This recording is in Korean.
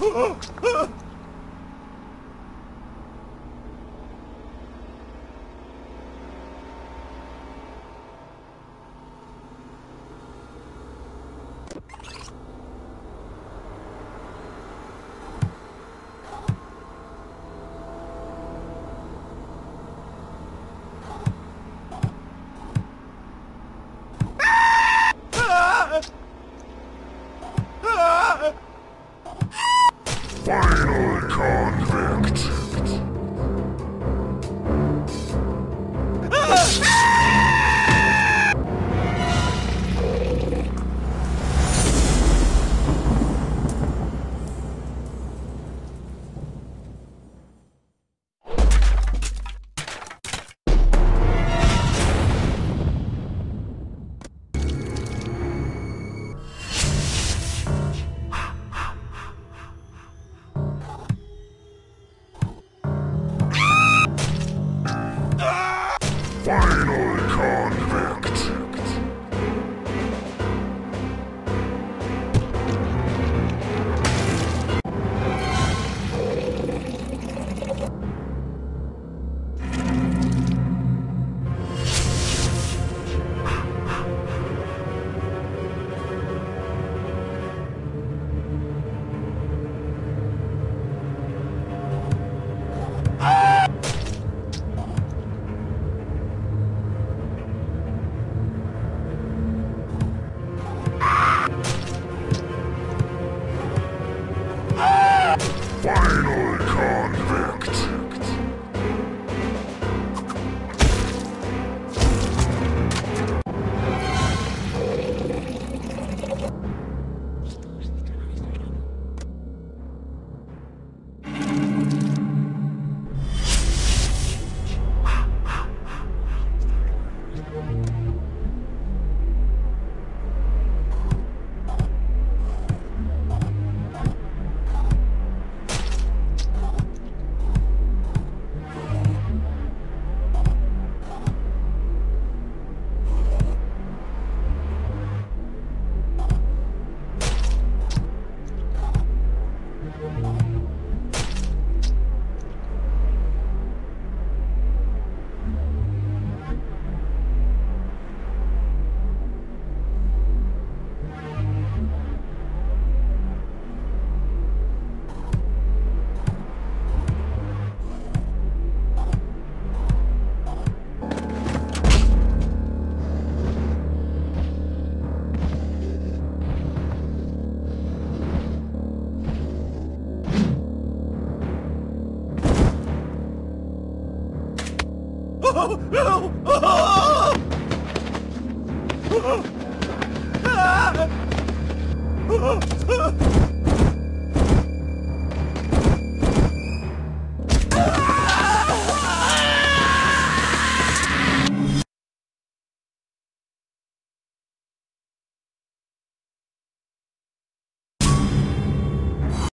Oh, Final convict. final conflict. Finally! Oh!